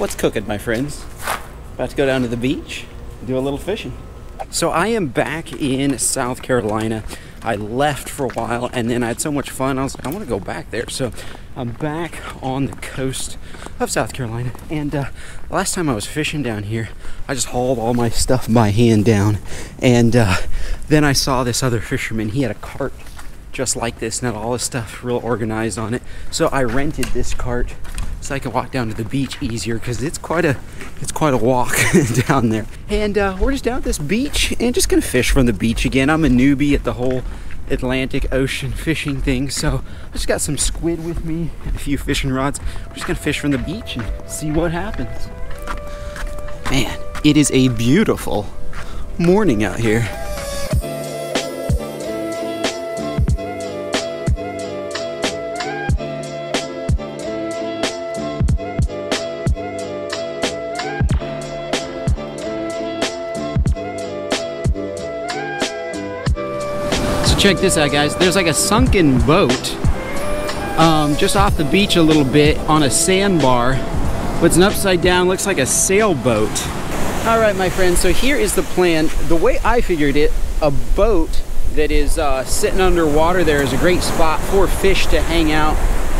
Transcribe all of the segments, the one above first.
what's cooking, my friends? About to go down to the beach, do a little fishing. So I am back in South Carolina. I left for a while and then I had so much fun. I was like, I want to go back there. So I'm back on the coast of South Carolina. And uh, last time I was fishing down here, I just hauled all my stuff by hand down. And uh, then I saw this other fisherman. He had a cart just like this and had all his stuff real organized on it. So I rented this cart so I can walk down to the beach easier because it's quite a it's quite a walk down there. And uh, we're just down at this beach and just gonna fish from the beach again. I'm a newbie at the whole Atlantic Ocean fishing thing, so I just got some squid with me a few fishing rods. We're just gonna fish from the beach and see what happens. Man, it is a beautiful morning out here. Check this out guys. There's like a sunken boat um, just off the beach a little bit on a sandbar but it's an upside down looks like a sailboat. All right my friends so here is the plan. The way I figured it a boat that is uh, sitting underwater there is a great spot for fish to hang out.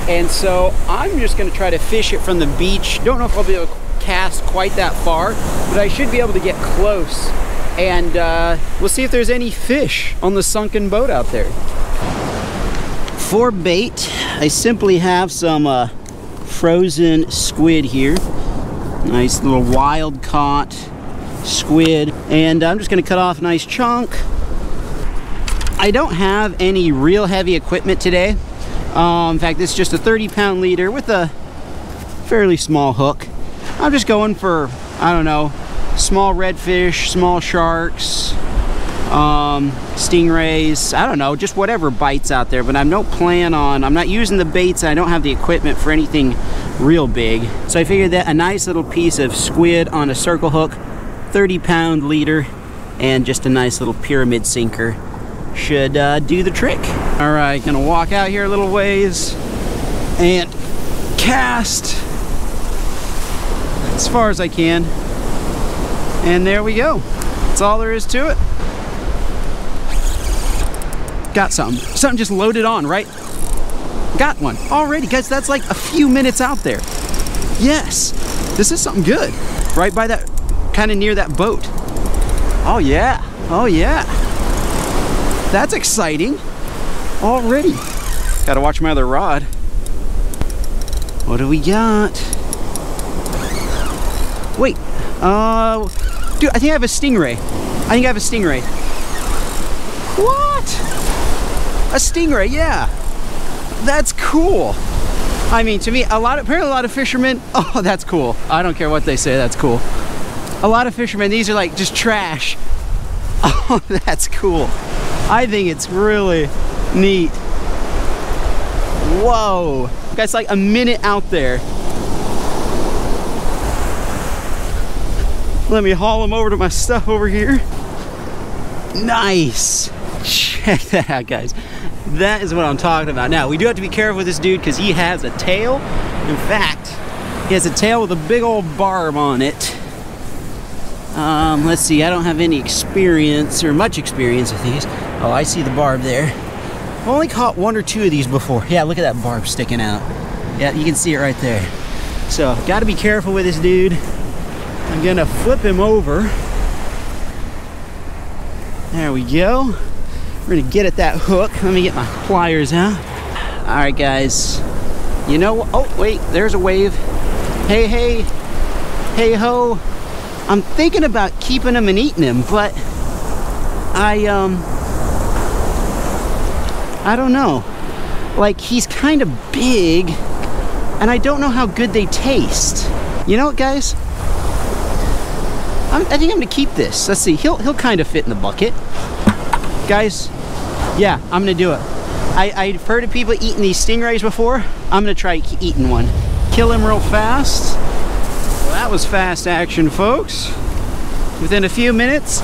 And so I'm just gonna try to fish it from the beach. Don't know if I'll be able to cast quite that far but I should be able to get close and uh, we'll see if there's any fish on the sunken boat out there. For bait, I simply have some uh, frozen squid here. Nice little wild caught squid. And I'm just gonna cut off a nice chunk. I don't have any real heavy equipment today. Um, in fact, this is just a 30 pound leader with a fairly small hook. I'm just going for, I don't know, small redfish, small sharks, um, stingrays, I don't know, just whatever bites out there. But I am no plan on, I'm not using the baits, I don't have the equipment for anything real big. So I figured that a nice little piece of squid on a circle hook, 30 pound leader, and just a nice little pyramid sinker should uh, do the trick. All right, gonna walk out here a little ways and cast as far as I can. And there we go. That's all there is to it. Got something. Something just loaded on, right? Got one. Already, guys, that's like a few minutes out there. Yes, this is something good. Right by that, kind of near that boat. Oh yeah, oh yeah. That's exciting. Already. Gotta watch my other rod. What do we got? Wait, uh, Dude, I think I have a stingray. I think I have a stingray. What? A stingray, yeah. That's cool. I mean, to me, a lot of, apparently a lot of fishermen, oh, that's cool. I don't care what they say, that's cool. A lot of fishermen, these are like just trash. Oh, that's cool. I think it's really neat. Whoa. That's like a minute out there. Let me haul them over to my stuff over here. Nice. Check that out, guys. That is what I'm talking about. Now, we do have to be careful with this dude because he has a tail. In fact, he has a tail with a big old barb on it. Um, let's see, I don't have any experience or much experience with these. Oh, I see the barb there. I've only caught one or two of these before. Yeah, look at that barb sticking out. Yeah, you can see it right there. So, gotta be careful with this dude. I'm gonna flip him over. There we go. We're gonna get at that hook. Let me get my pliers out. All right, guys. You know, oh, wait, there's a wave. Hey, hey, hey ho. I'm thinking about keeping him and eating him, but I, um, I don't know. Like, he's kind of big, and I don't know how good they taste. You know what, guys? I'm, i think I'm gonna keep this. Let's see, he'll, he'll kind of fit in the bucket. Guys, yeah, I'm gonna do it. I, I've heard of people eating these stingrays before. I'm gonna try eating one. Kill him real fast. Well, that was fast action, folks. Within a few minutes,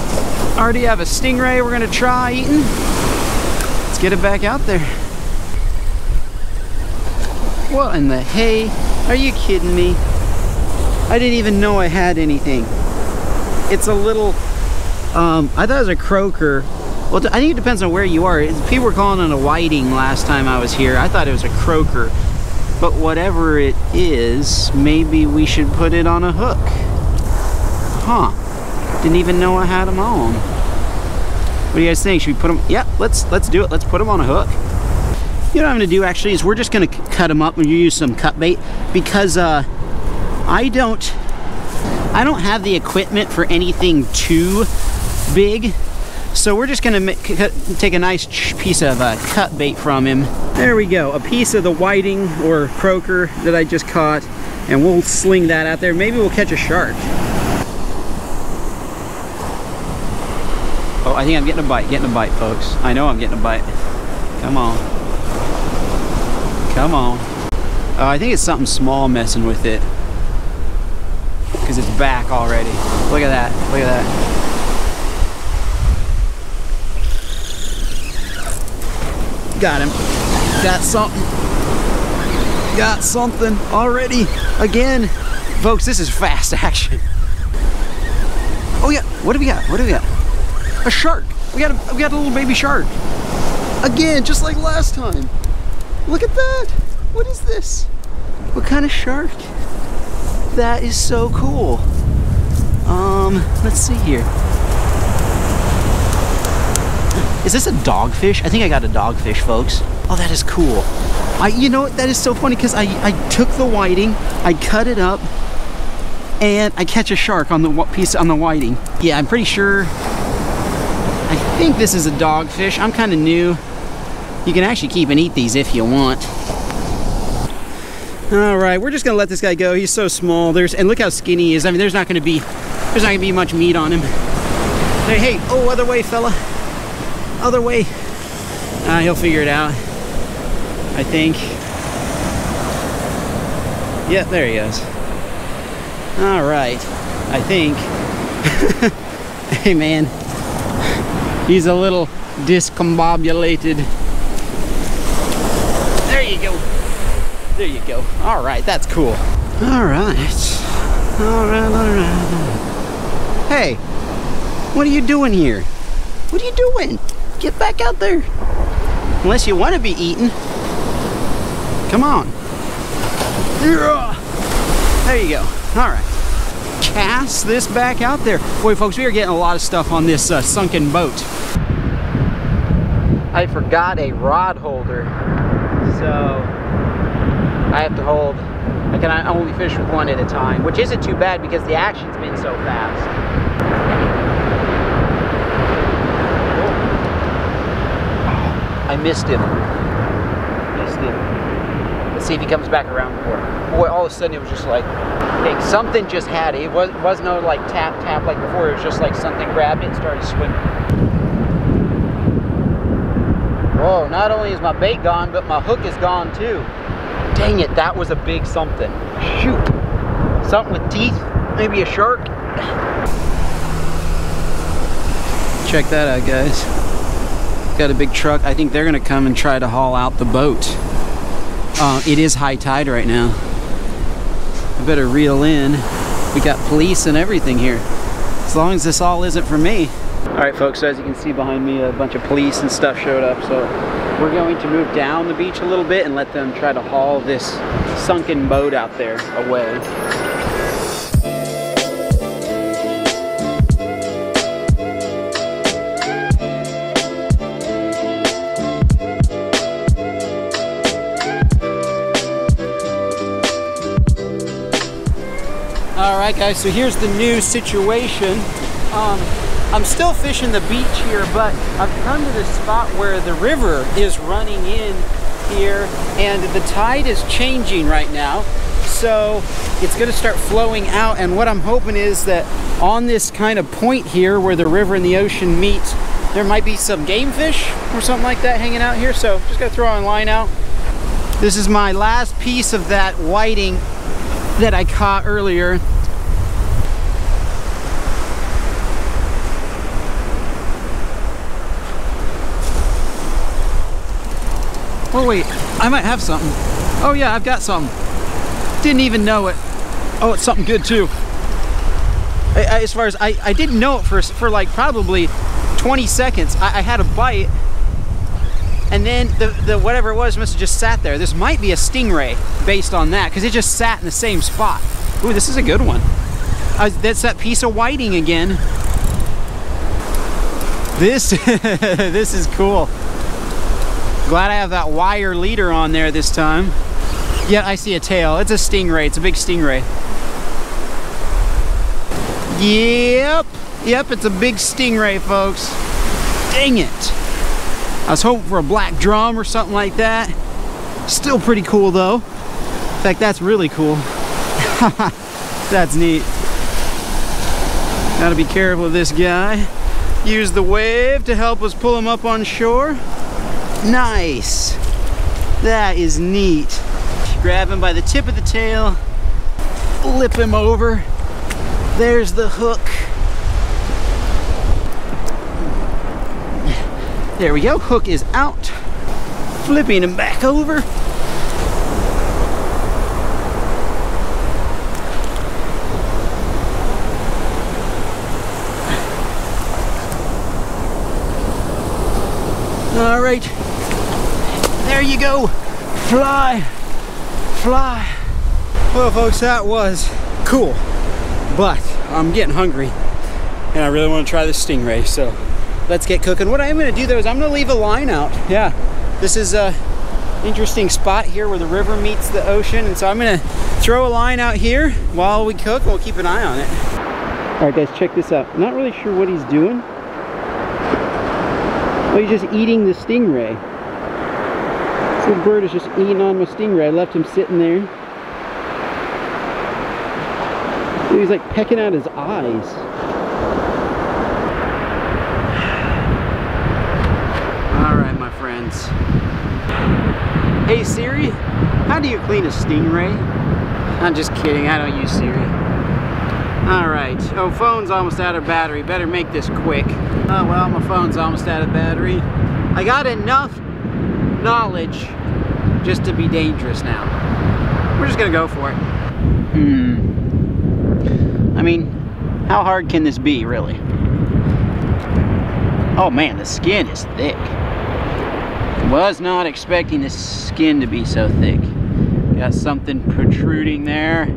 already have a stingray we're gonna try eating. Let's get it back out there. What in the hay? Are you kidding me? I didn't even know I had anything. It's a little, um, I thought it was a croaker. Well, I think it depends on where you are. People were calling it a whiting last time I was here. I thought it was a croaker. But whatever it is, maybe we should put it on a hook. Huh. Didn't even know I had them on. What do you guys think? Should we put them? Yeah, let's let's do it. Let's put them on a hook. You know what I'm gonna do actually is we're just gonna cut them up and use some cut bait because uh, I don't I don't have the equipment for anything too big. So we're just gonna make, take a nice piece of uh, cut bait from him. There we go, a piece of the whiting or croaker that I just caught and we'll sling that out there. Maybe we'll catch a shark. Oh, I think I'm getting a bite, getting a bite, folks. I know I'm getting a bite. Come on. Come on. Uh, I think it's something small messing with it. Because it's back already. Look at that. Look at that. Got him. Got something. Got something already. Again. Folks, this is fast action. Oh yeah, what do we got? What do we got? A shark. We got a, we got a little baby shark. Again, just like last time. Look at that. What is this? What kind of shark? That is so cool. Um, let's see here. Is this a dogfish? I think I got a dogfish, folks. Oh, that is cool. I, you know what? That is so funny because I, I took the whiting, I cut it up, and I catch a shark on the piece on the whiting. Yeah, I'm pretty sure. I think this is a dogfish. I'm kind of new. You can actually keep and eat these if you want. All right, we're just gonna let this guy go. He's so small. There's and look how skinny he is. I mean, there's not gonna be there's not gonna be much meat on him. Hey, hey, oh, other way, fella. Other way. Uh, he'll figure it out. I think. Yeah, there he goes. All right, I think. hey, man. He's a little discombobulated. There you go. There you go. All right, that's cool. All right. All right, all right. Hey, what are you doing here? What are you doing? Get back out there. Unless you want to be eaten. Come on. There you go. All right. Cast this back out there. Boy, folks, we are getting a lot of stuff on this uh, sunken boat. I forgot a rod holder. So I have to hold, I can only fish with one at a time, which isn't too bad because the action's been so fast. I missed him. Missed him. Let's see if he comes back around corner. Boy, all of a sudden it was just like, like something just had it. It was, was no like tap, tap like before. It was just like something grabbed it and started swimming. Whoa, not only is my bait gone, but my hook is gone too. Dang it, that was a big something. Shoot. Something with teeth, maybe a shark. Check that out, guys. Got a big truck. I think they're gonna come and try to haul out the boat. Uh, it is high tide right now. I better reel in. We got police and everything here. As long as this all isn't for me. All right, folks, so as you can see behind me, a bunch of police and stuff showed up. So we're going to move down the beach a little bit and let them try to haul this sunken boat out there away. All right, guys, so here's the new situation. Um, I'm still fishing the beach here, but I've come to this spot where the river is running in here and the tide is changing right now. So it's gonna start flowing out and what I'm hoping is that on this kind of point here where the river and the ocean meet, there might be some game fish or something like that hanging out here. So just gotta throw a line out. This is my last piece of that whiting that I caught earlier. Oh wait, I might have something. Oh yeah, I've got something. Didn't even know it. Oh, it's something good too. I, I, as far as I, I didn't know it for for like probably 20 seconds. I, I had a bite, and then the the whatever it was must have just sat there. This might be a stingray based on that because it just sat in the same spot. Ooh, this is a good one. Uh, that's that piece of whiting again. This this is cool. Glad I have that wire leader on there this time. Yeah, I see a tail. It's a stingray. It's a big stingray. Yep. Yep, it's a big stingray, folks. Dang it. I was hoping for a black drum or something like that. Still pretty cool, though. In fact, that's really cool. that's neat. Gotta be careful of this guy. Use the wave to help us pull him up on shore. Nice. That is neat. Grab him by the tip of the tail, flip him over. There's the hook. There we go, hook is out. Flipping him back over. All right, there you go. Fly, fly. Well, folks, that was cool, but I'm getting hungry and I really want to try this stingray, so let's get cooking. What I am gonna do though is I'm gonna leave a line out. Yeah, this is a interesting spot here where the river meets the ocean, and so I'm gonna throw a line out here while we cook. We'll keep an eye on it. All right, guys, check this out. not really sure what he's doing. Oh, he's just eating the stingray. This bird is just eating on my stingray. I left him sitting there. He's like pecking out his eyes. All right, my friends. Hey Siri, how do you clean a stingray? I'm just kidding, I don't use Siri. All right, oh, phone's almost out of battery. Better make this quick. Oh, well, my phone's almost out of battery. I got enough knowledge just to be dangerous now. We're just gonna go for it. Hmm. I mean, how hard can this be, really? Oh man, the skin is thick. Was not expecting the skin to be so thick. Got something protruding there.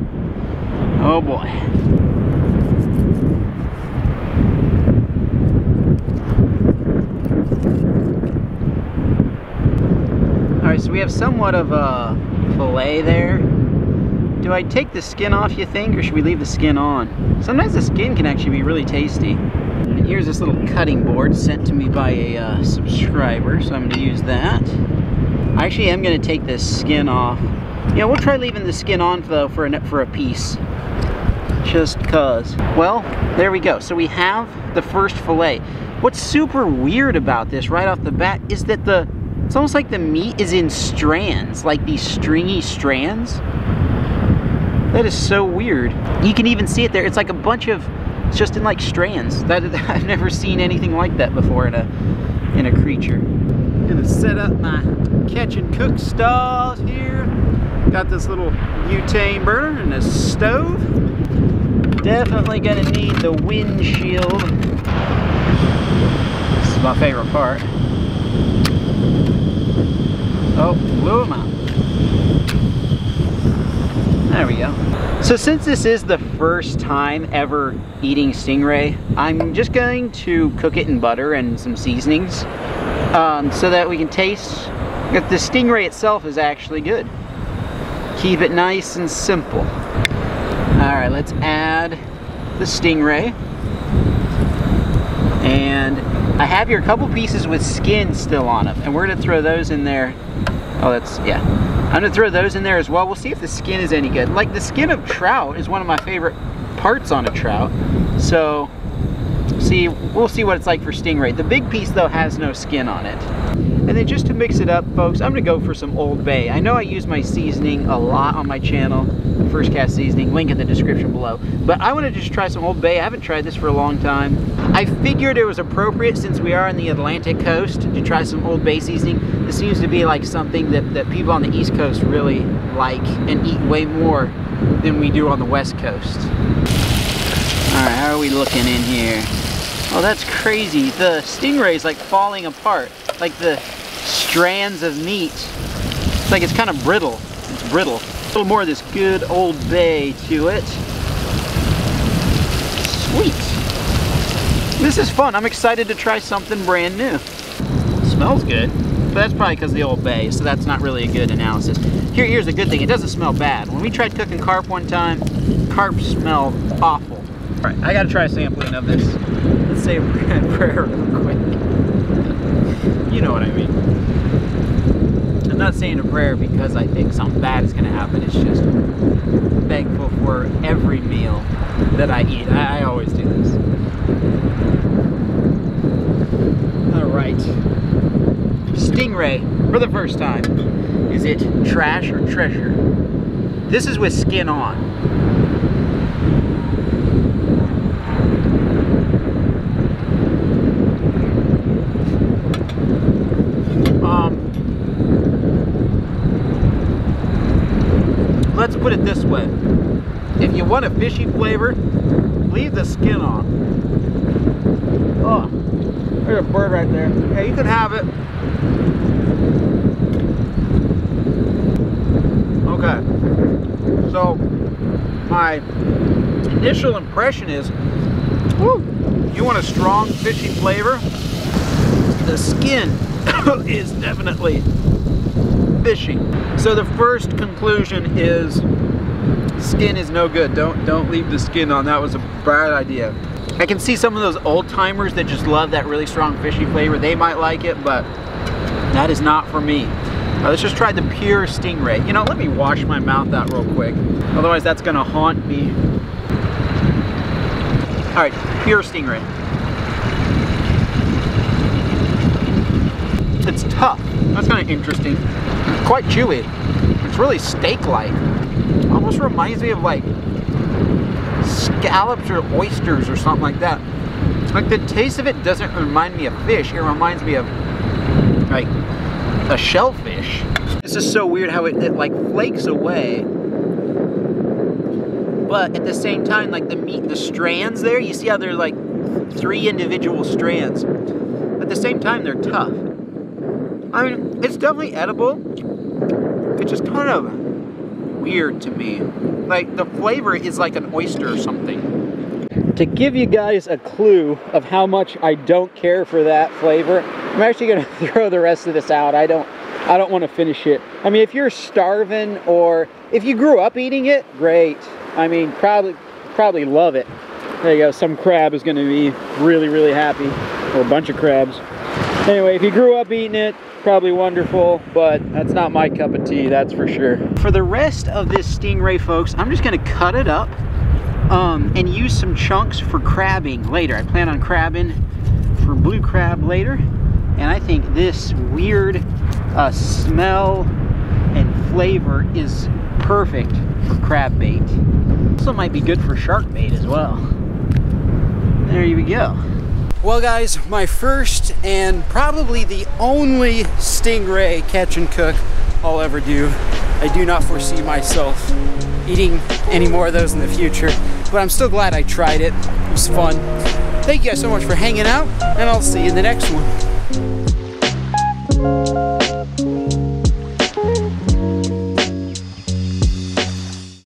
Oh boy. We have somewhat of a fillet there. Do I take the skin off, you think, or should we leave the skin on? Sometimes the skin can actually be really tasty. And here's this little cutting board sent to me by a uh, subscriber, so I'm going to use that. I actually am going to take this skin off. Yeah, we'll try leaving the skin on, though, for a, for a piece. Just cuz. Well, there we go. So we have the first fillet. What's super weird about this right off the bat is that the it's almost like the meat is in strands, like these stringy strands. That is so weird. You can even see it there. It's like a bunch of, it's just in like strands. That I've never seen anything like that before in a in a creature. Gonna set up my catch and cook stalls here. Got this little butane burner and a stove. Definitely gonna need the windshield. This is my favorite part. Oh, blew him out. There we go. So since this is the first time ever eating stingray, I'm just going to cook it in butter and some seasonings um, so that we can taste if the stingray itself is actually good. Keep it nice and simple. All right, let's add the stingray. And I have here a couple pieces with skin still on them, and we're gonna throw those in there. Oh, that's, yeah. I'm gonna throw those in there as well. We'll see if the skin is any good. Like the skin of trout is one of my favorite parts on a trout. So, see, we'll see what it's like for stingray. The big piece though has no skin on it. And then just to mix it up, folks, I'm gonna go for some Old Bay. I know I use my seasoning a lot on my channel, First Cast Seasoning, link in the description below. But I want to just try some Old Bay. I haven't tried this for a long time. I figured it was appropriate since we are on the Atlantic coast to try some Old Bay seasoning. This seems to be like something that, that people on the East Coast really like and eat way more than we do on the West Coast. All right, how are we looking in here? Oh, that's crazy. The stingray's like falling apart. Like the strands of meat. It's like it's kind of brittle. Brittle. A little more of this good Old Bay to it. Sweet. This is fun. I'm excited to try something brand new. smells good, but that's probably because of the Old Bay, so that's not really a good analysis. Here, here's a good thing. It doesn't smell bad. When we tried cooking carp one time, carp smelled awful. All right, I gotta try a sampling of this. Let's say a prayer real quick. you know what I mean. Not saying a prayer because I think something bad is gonna happen. It's just thankful for every meal that I eat. I, I always do this. All right. Stingray, for the first time. Is it trash or treasure? This is with skin on. let's put it this way. If you want a fishy flavor, leave the skin on. Oh, there's a bird right there. Yeah, you can have it. Okay. So, my initial impression is, you want a strong fishy flavor? The skin is definitely fishy. So the first conclusion is skin is no good. Don't don't leave the skin on. That was a bad idea. I can see some of those old timers that just love that really strong fishy flavor. They might like it, but that is not for me. Let's just try the pure stingray. You know, let me wash my mouth out real quick. Otherwise that's gonna haunt me. All right, pure stingray. It's tough. That's kind of interesting. Quite chewy. It's really steak-like. Almost reminds me of like scallops or oysters or something like that. Like the taste of it doesn't remind me of fish. It reminds me of like a shellfish. This is so weird how it, it like flakes away. But at the same time, like the meat, the strands there, you see how they're like three individual strands. At the same time, they're tough. I mean, it's definitely edible. It's just kind of weird to me. Like, the flavor is like an oyster or something. To give you guys a clue of how much I don't care for that flavor, I'm actually gonna throw the rest of this out. I don't I don't want to finish it. I mean, if you're starving or if you grew up eating it, great. I mean, probably probably love it. There you go. Some crab is going to be really, really happy. Or a bunch of crabs. Anyway, if you grew up eating it, probably wonderful, but that's not my cup of tea, that's for sure. For the rest of this stingray, folks, I'm just gonna cut it up um, and use some chunks for crabbing later. I plan on crabbing for blue crab later, and I think this weird uh, smell and flavor is perfect for crab bait. Also might be good for shark bait as well. There you go. Well guys, my first and probably the only stingray catch and cook I'll ever do. I do not foresee myself eating any more of those in the future, but I'm still glad I tried it. It was fun. Thank you guys so much for hanging out, and I'll see you in the next one.